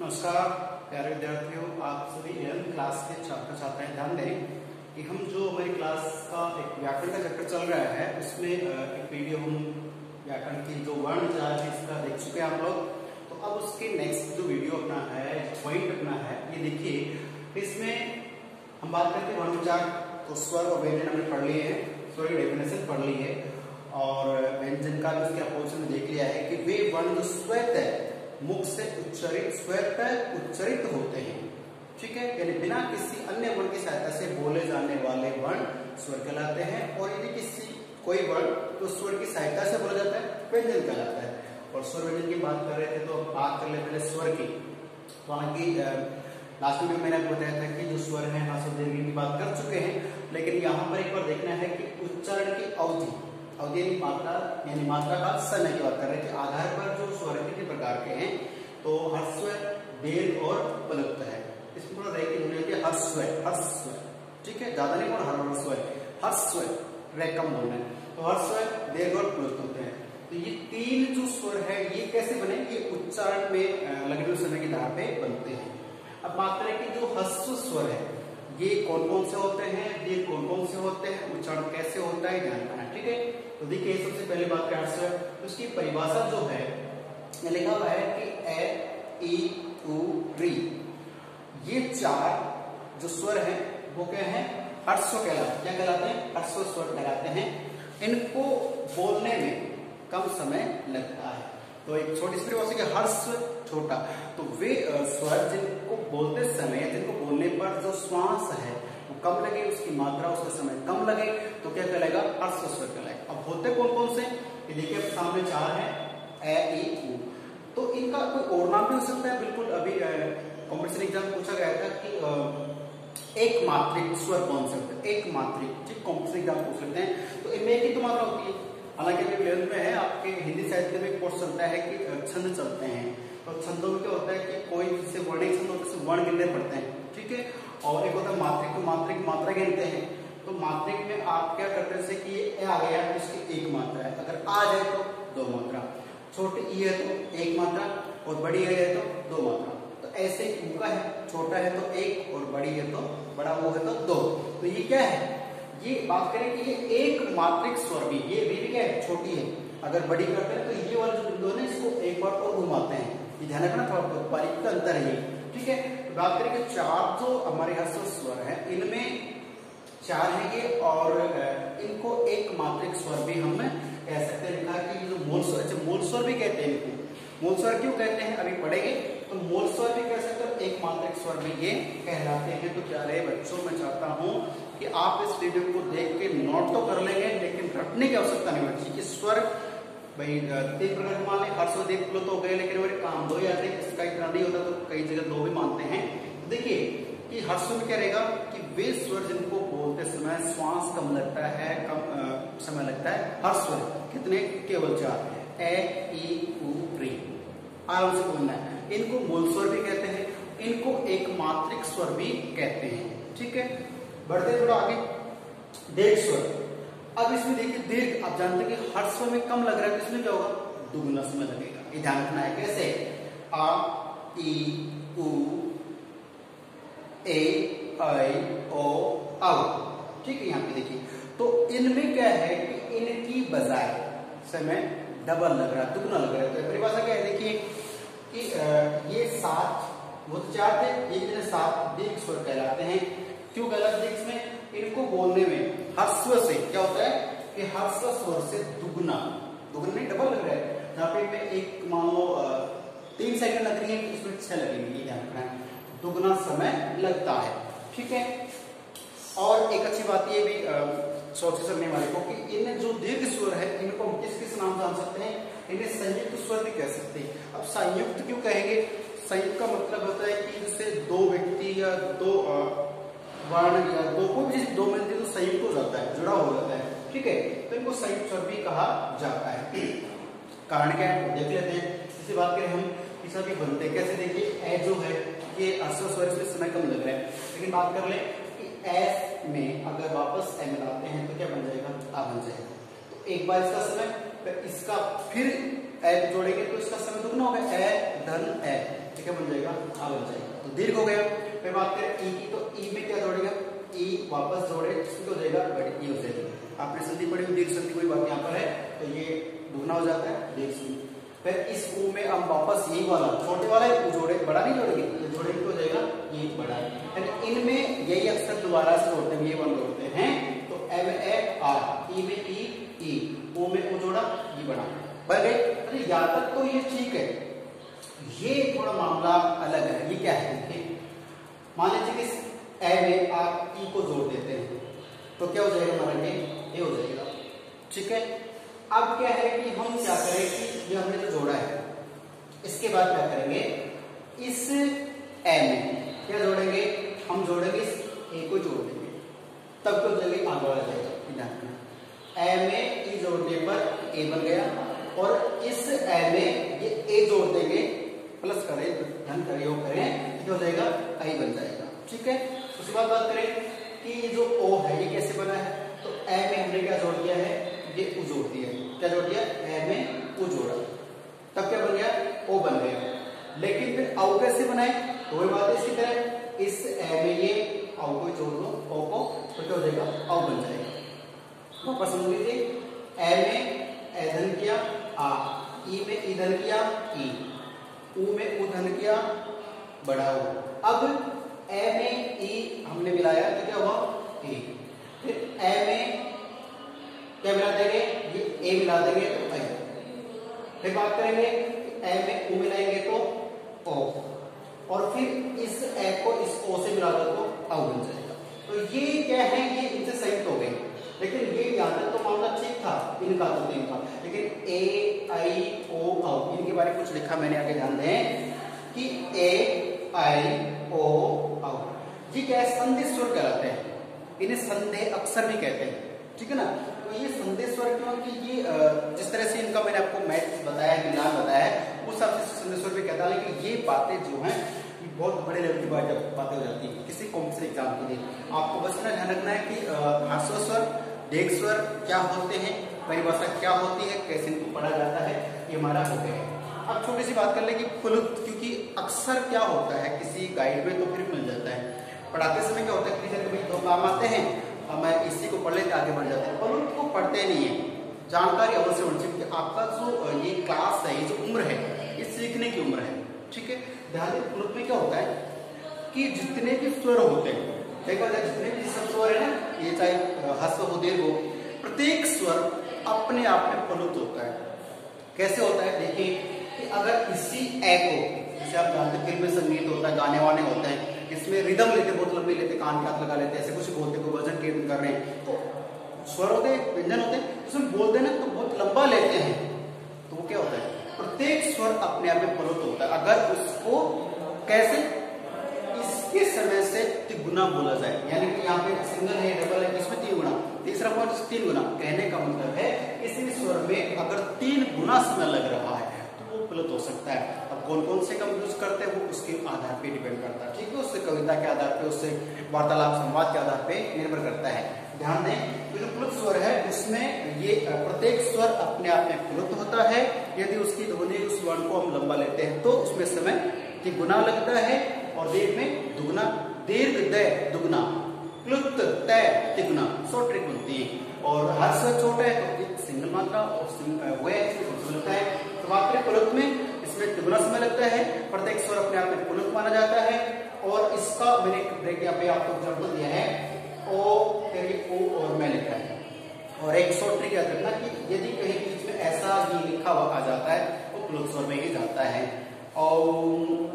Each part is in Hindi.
नमस्कार, प्यारे विद्यार्थियों, आप सभी इलेवन क्लास के छात्र छात्राएँ ध्यान दें कि हम जो हमारी क्लास का एक व्याकरण का चैप्टर चल रहा है, उसमें एक वीडियो हम व्याकरण की जो वर्ण है, इसका देख चुके हैं आप लोग। तो अब उसके नेक्स्ट जो वीडियो अपना है पॉइंट अपना है, ये देखिए, इसमें हम बात करते हैं वर्ण विचार तो स्वर और व्यंजन हमने पढ़ लिए हैं, स्वर की डेफिनेशन पढ़ ली है। और व्यंजन का भी उसके अपोजिशन देख लिया है कि वे वर्ण जो स्वैत है मुख से उच्चरित स्वयं उच्चरित होते हैं। ठीक है? यानी बिना किसी अन्य वर्ण की सहायता से बोले जाने वाले वर्ण स्वर कहलाते हैं और यदि किसी, कोई वर्ण तो स्वर की सहायता से बोला जाता है, व्यंजन कहलाता है। और स्वर व्यंजन की बात कर रहे थे तो बात कर ले पहले स्वर की। तो हालाँकि लास्ट में मैंने आपको बताया था कि जो स्वर है हास्य की बात कर चुके हैं, लेकिन यहाँ पर एक बार देखना है कि उच्चारण की अवधि अवधि मात्रा, यानी मात्रा का समय की बात कर रहे थे, आधार पर जो स्वर कितने प्रकार के हैं तो हर्स्व दीर्घ और प्लुप्त है। इसमें थोड़ा होनी है हर्स्व ठीक है? ज़्यादा नहीं बोल हर हर्स्व हर्स्व रे कम बोलना है। तो हर्स्व दीर्घ और प्लुप्त होते हैं। तो ये तीन जो स्वर है, ये कैसे बने? ये उच्चारण में लगने समय की धारा पे बनते हैं। अब बात करें कि जो हस्व स्वर है, ये कौन कौन से होते हैं, ये कौन कौन से होते हैं, उच्चारण कैसे होता है ध्यान रखना ठीक है? तो देखिए सबसे पहले बात करें से उसकी परिभाषा जो है लिखा हुआ है कि ए उ, री। ये चार जो स्वर है, वो क्या है? हर्स्व कहलाते क्या कहलाते हैं? हर्स्व स्वर कहलाते हैं। इनको बोलने में कम समय लगता है। तो एक छोटी सी परिभाषा हर्ष छोटा। तो वे स्वर जिनको बोलते समय, जिनको बोलने पर जो श्वास कम लगे, उसकी मात्रा, उसका समय कम लगे तो क्या कहलाएगा? हर्ष कहलाएगा। अब होते कौन कौन से देखिए सामने चार है, ए, ई उ तो इनका कोई और नाम भी हो सकता है? बिल्कुल, अभी कॉम्पिटिशन एग्ज़ाम पूछा गया था कि एक मात्रिक स्वर कौन से होते हैं? एक मात्रिक ठीक कॉम्पिटिशन एग्ज़ाम पूछ सकते हैं। तो इनमें एक ही तो मात्रा होती है। हालाँकि में है, आपके हिंदी साहित्य में कोर्स चलता है कि छंद चलते हैं। तो छंदों में क्या होता है कि कोई जिससे वर्णिक छंद होता वर्ण गिनने पड़ते हैं, ठीक है? और एक होता है मात्रिक को मात्रिक मात्रा गिनते हैं। तो मात्रिक में आप क्या करते हैं कि ये आ गया तो इसकी एक मात्रा है। अगर आ जाए तो दो मात्रा। छोटी ई है तो एक मात्रा, और बड़ी है तो दो मात्रा। तो ऐसे ऊका है, छोटा है तो एक, और बड़ी है तो बड़ा वो है तो दो। तो ये क्या है? ये बात करें कि ये एक मात्रिक स्वर भी ये भी क्या है? छोटी है। अगर बड़ी करते हैं तो ये वाला जो बिंदु है इसको एक बार और घुमाते हैं। ये ध्यान रखना थोड़ा बारीक का अंतर है ठीक है? तो बात करें कि चार जो हमारे हस्त स्वर है, इनमें चार है ये और इनको एक मात्रिक स्वर भी हम कह सकते हैं। कि जो मूल स्वर अच्छा मूल स्वर भी कहते हैं इनको। मूल स्वर क्यों कहते हैं? अभी पढ़ेंगे। तो मूल स्वर भी कह सकते हो एक मात्रिक स्वर भी ये कहलाते हैं। तो प्यारे बच्चों, मैं चाहता हूँ कि आप इस वीडियो को देख के नोट तो कर लेंगे, लेकिन रटने की आवश्यकता नहीं बच्ची, कि स्वर भाई तीन प्रकार के मान लें हर स्वर देख लो तो गए, लेकिन मेरे काम दो ही आते इसका इतना नहीं होता तो कई जगह दो भी मानते हैं। देखिए कि हर स्वर क्या रहेगा कि वे स्वर जिनको बोलते समय श्वास कम लगता है, कम समय लगता है, हर स्वर। कितने? केवल चार। ए, ई री। आराम से बोलना है। इनको मूल स्वर भी कहते हैं, इनको एक मात्रिक स्वर भी कहते हैं। ठीक है? बढ़ते थोड़ा आगे। दीर्घ स्वर। अब इसमें देखिए दीर्घ, आप जानते हैं कि हर स्वर में कम लग रहा है तो इसमें क्या होगा? दुगुना समय लगेगा। ये ध्यान रखना है कैसे? आ ई उ, ए आई ओ, औ। ठीक है, यहाँ पे देखिए। तो इनमें क्या है कि इनकी बजाय समय डबल लग रहा है, दुगुना लग रहा है। तो परिभाषा क्या है? देखिए कि ये सात, वो तो चार थे, ये सात दीर्घ स्वर कहलाते हैं। क्यों कहलाते हैं? इसमें इनको बोलने में हर्स्व से क्या होता है कि हर्स्व स्वर से दुगुना। दुगुना नहीं डबल लग रहा है। जहाँ पे मैं एक मान लो तीन सेकंड लग रही है तो इसमें छह लगेंगे ध्यान रखना है। दुगुना समय लगता है। ठीक है? और एक अच्छी बात ये भी चौथी करने वाले को कि इन जो दीर्घ स्वर है, इनको हम किस किस नाम जान सकते हैं? इन्हें संयुक्त स्वर भी कह सकते हैं। अब संयुक्त क्यों कहेंगे? संयुक्त का मतलब होता है कि जैसे दो व्यक्ति या दो वर्ण या दो कोई भी दो मिलते तो संयुक्त हो जाता है, जुड़ा हो जाता है। ठीक है? तो इनको संयुक्त स्वर भी कहा जाता है। कारण क्या है? देख लेते हैं। इसी बात करें हम किसा भी बनते हैं। कैसे? देखिए, ए जो है, ये अश्व स्वर इसमें समय कम लग रहा है। लेकिन बात कर ले कि एस में अगर वापस ए मिलाते हैं तो क्या बन जाएगा? आ बन जाएगा। तो एक बार इसका समय तो इसका, फिर ए जोड़ेंगे तो इसका समय दुगना हो गया। ए धन ए ठीक है बन जाएगा? आ बन जाएगा। तो दीर्घ हो गया। फिर बात करें ई की तो ई में क्या जोड़ेगा? ई वापस जोड़े इसमें हो जाएगा बट ई हो जाएगी आपने संधि पढ़ी दीर्घ संधि कोई बात यहाँ पर है तो ये दुगना हो जाता है दीर्घ संधि फिर इस ऊ में हम वापस यही वाला, छोटे वाला है जोड़े, बड़ा नहीं जोड़ेंगे? ये तो हो जाएगा ये बड़ा है। इनमें यही अक्षर दोबारा से जोड़ते हैं, ये वन जोड़ते हैं तो एम ए आर ई में ई ई ओ में ओ जोड़ा ये बड़ा। बन गए अरे, यहाँ तक तो ये ठीक है। ये थोड़ा मामला अलग है, ये क्या है मान लीजिए कि ए में आप ई को जोड़ देते हैं तो क्या हो जाएगा हमारा ये ए हो जाएगा। ठीक है? अब क्या है कि हम क्या करें कि ये हमने जो जोड़ा है, इसके बाद क्या करेंगे? इस ए में क्या जोड़ेंगे? हम जोड़ेंगे इस ए को जोड़ देंगे। तब तो जगह आगे बढ़ जाएगा। ए में ई जोड़ने पर ए बन गया और इस ए में ये ए जोड़ देंगे। प्लस करें, धन करें योग करें क्या हो जाएगा आई बन जाएगा। ठीक है? उसके बाद बात करें कि ये जो ओ है, ये कैसे बना है? तो ए में हमने क्या जोड़ दिया है? ये उ जोड़ दिया क्या जोड़ दिया? ए में उ जोड़ा। तब क्या बन गया? ओ बन गया। लेकिन फिर औ कैसे बनाए? तो वही बात इसी तरह, इस ए में ये औ को जोड़ दो ओ को तो क्या हो जाएगा? औ बन जाएगा। वापस समझ लीजिए ए में ए धन किया, आ ई में ई धन किया ई उ में उ धन किया बढ़ाओ। अब ए में ई हमने मिलाया तो क्या हुआ? ए। फिर ए में क्या मिला देंगे? ये ए मिला देंगे तो आई। फिर बात करेंगे ए में ओ मिलाएँगे तो ओ। और फिर इस ए को इस ओ से मिला दो तो औ बन जाएगा। तो ये क्या है? ये इनसे संयुक्त हो गए लेकिन ये यहाँ तक तो मामला ठीक था इनका तो तीन था। लेकिन ए आई ओ औ इनके बारे में कुछ लिखा मैंने, आगे ध्यान दें, कि ए आई ओ औ ये क्या है? संधि स्वर कहलाते हैं। इन्हें संधे अक्षर भी कहते हैं। ठीक है ना? तो ये संदेश्वर क्योंकि ये जिस तरह से इनका मैंने आपको मैथ बताया विज्ञान बताया है उस हिसाब से संदेश्वर भी कहता है। लेकिन ये बातें जो हैं बहुत बड़े लेवल की बात हो जाती है। किसी कॉम्पिटिशन एग्ज़ाम के लिए। आपको बस इतना ध्यान रखना है कि हास्वस्वर देख स्वर क्या होते हैं, परिभाषा क्या होती है, कैसे इनको पढ़ा जाता है, ये हमारा हो गया अब छोटी सी बात कर ले कि प्लुत क्योंकि अक्सर क्या होता है, किसी गाइड में तो फिर मिल जाता है। पढ़ाते समय क्या होता है टीचर कभी दो काम आते हैं और मैं इसी को पढ़ लेते, आगे बढ़ जाते हैं। पर को पढ़ते नहीं है। जानकारी अवश्य होनी चाहिए, क्योंकि आपका जो ये क्लास है, ये जो उम्र है, ये सीखने की उम्र है, ठीक है? ध्यान में क्या होता है कि जितने भी स्वर होते हैं देखा भी सब स्वर है ना ये चाहे हस्व हो दीर्घ हो, प्रत्येक स्वर अपने आप में प्लुत होता है। कैसे होता है? देखिए, कि अगर इसी ए को, जैसे आप जानते फ़िल्म संगीत होता है, गाने वाने होते हैं, इसमें रिदम लेते बहुत लंबी लेते, कान के हाथ लगा लेते, ऐसे कुछ बोलते, कोई वज़न कीर्तन कर रहे हैं तो स्वर होते, व्यंजन होते इसमें बोलते ना तो बहुत लंबा लेते हैं। तो वो क्या होता है? प्रत्येक स्वर अपने आप में फलोत होता है। अगर उसको कैसे से तिगुना बोला जाए। यानी कि यहाँ पे सिंगल है डबल है इसमें तीन गुना? तीसरा पॉइंट तीन गुना। कहने का मतलब है इसी स्वर में अगर तीन गुना समय लग रहा है उपलब्ध हो सकता है। अब कौन कौन से कम यूज़ करते हैं, वो उसके आधार पे डिपेंड करता है। ठीक है, उससे कविता के आधार पे, उससे वार्तालाप, संवाद के आधार पे निर्भर करता है। ध्यान दें तो जो प्लुत स्वर है उसमें ये प्रत्येक स्वर अपने आप में प्लुत होता है। यदि उसकी ध्वनि, उस वर्ण को हम लंबा लेते हैं तो उसमें समय की गुना लगता है और देर में दुगुना दीर्घ दय दुगुना प्लुत तय तिगुना, सौ ट्रिक बनती है और हर स्वर छोटा है तो एक सिंगल मात्रा और वह है बात करें पुलुत में, इसमें तिगुना समय लगता है, प्रत्येक स्वर अपने आप में पुलुत माना जाता है। और इसका मैंने एक ब्रेक यहाँ पे आपको एग्ज़ाम्पल दिया है। ओ ओ और मैं लिखा है। और एक सौ ट्रिक याद रखना कि यदि कहीं बीच में ऐसा ही लिखा हुआ आ जाता है तो पुलुत स्वर में ही जाता है। और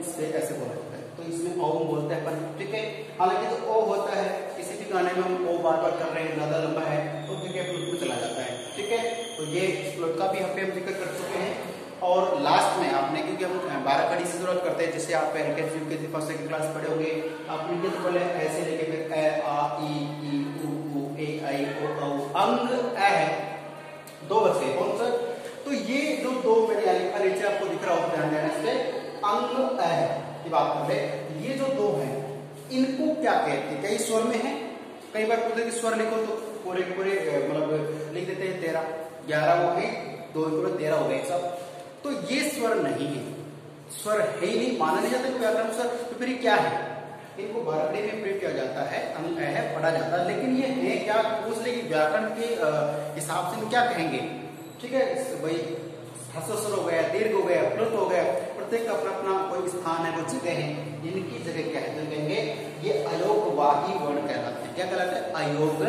इससे ऐसे बोला जाता है। इसमें ओम बोलते हैं ठीक है, हालाँकि जो ओ होता है, किसी भी गाने में हम ओ बार बार कर रहे हैं, ज़्यादा लंबा है तो ठीक है पुलुत में चला जाता है, ठीक है? तो ये पुलुत का भी हम पे हम ज़िक्र कर चुके हैं। और लास्ट में आपने, क्योंकि हम बारह कड़ी से ज़रूरत करते हैं, जिससे आप एल के जी फ़र्स्ट सेकंड क्लास पढ़े होंगे, आप इनके तो पहले ऐसे लेके फिर, ए, आ, ई ई, उ उ, ए, आई, ओ, औ, अंग ए है। दो बचे कौन सा? तो ये जो दो मैंने लिखा नीचे आपको दिख रहा होगा, ध्यान देने से, अंग ए है। की बात कर रहे ये जो दो हैं, इनको क्या कहते हैं? कई स्वर में है? कई बार पूछते स्वर लिखो तो पूरे पूरे मतलब लिख देते हैं तेरह ग्यारह है दो एक तेरह हो गए सब। तो ये स्वर नहीं है। स्वर है ही नहीं, माना नहीं जाता व्याकरण स्वर तो फिर क्या है? इनको बारकड़ी में प्रयोग किया जाता है, अंग है, पढ़ा जाता है। लेकिन ये है क्या? पूछ ले व्याकरण के हिसाब से क्या कहेंगे? ठीक है भाई हस्वर हो गया, दीर्घ हो गया, प्लुत हो गया। प्रत्येक अपना अपना कोई स्थान है, वो जगह है, इनकी जगह क्या है? कहेंगे ये अयोग वाही वर्ण कहलाते हैं। क्या कहलाते हैं? अयोग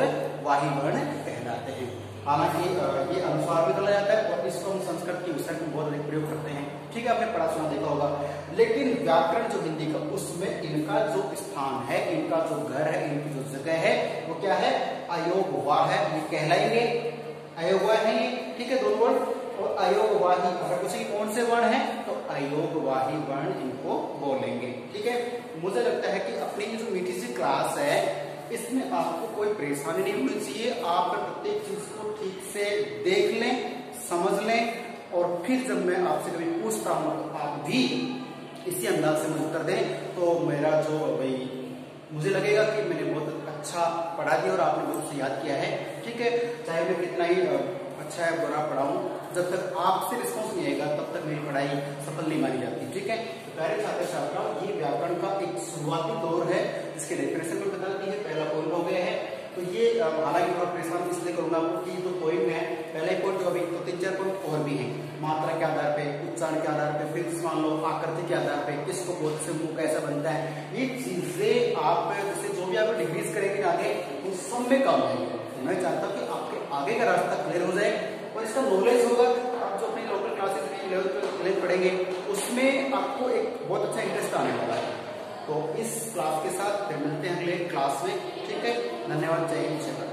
वाही वर्ण कहलाते हैं। हालाँकि ये अनुस्वार भी बोला जाता है और इसको हम संस्कृत की विषय में बहुत अधिक प्रयोग करते हैं। ठीक है, आपने पढ़ा, सुना, देखा होगा। लेकिन व्याकरण जो हिंदी का, उसमें इनका जो स्थान है, इनका जो घर है, इनकी जो जगह है, वो क्या है? अयोग वाह है। ये कहलाएँगे। अयोगवा है ये। ठीक है, दोनों वर्ण। और अयोग वाही अगर कुछ कौन से वर्ण है तो अयोगवाही वर्ण इनको बोलेंगे। ठीक है? मुझे लगता है कि अपनी जो मीठी सी क्लास है, इसमें आपको कोई परेशानी नहीं होनी चाहिए। आप प्रत्येक चीज़ को ठीक से देख लें, समझ लें, और फिर जब मैं आपसे कभी पूछता हूँ तो आप भी इसी अंदाज से मुझे उत्तर दें। तो मेरा जो, भाई, मुझे लगेगा कि मैंने बहुत अच्छा पढ़ा दिया और आपने बहुत से याद किया है। ठीक है? चाहे मैं कितना ही अच्छा है बुरा पढ़ाऊं जब तक आपसे रिस्पॉन्स नहीं आएगा, तब तक मेरी पढ़ाई सफल नहीं मानी जाती, ठीक है? तो प्यारे छात्र छात्राओं ये व्याकरण का एक शुरुआती दौर है, जिसके डेफिनेशन में बता दी है, पहला पॉइंट हो गया है। तो ये हालाँकि थोड़ा परेशान इसलिए करूँगा आपको कि जो पॉइंट है, पहले पॉइंट जो अभी तो तीन चार पॉइंट और भी है। मात्रा के आधार पे, उच्चारण के आधार पे फिर मान लो, आकृति के आधार पे, किसको बोध से मुँह कैसा बनता है, ये चीज़ें आप, जैसे जो भी आप डिग्रीज करेंगे आगे उन सब में काम आएँगे। मैं चाहता हूँ कि आपके आगे का रास्ता क्लियर हो जाए इसका नॉलेज होगा, आप जो अपने लोकल क्लासेस में लेवल पढ़ेंगे, उसमें आपको एक बहुत अच्छा इंटरेस्ट आने वाला है। तो इस क्लास के साथ फिर मिलते हैं अगले क्लास में। ठीक है? धन्यवाद। जय हिंद।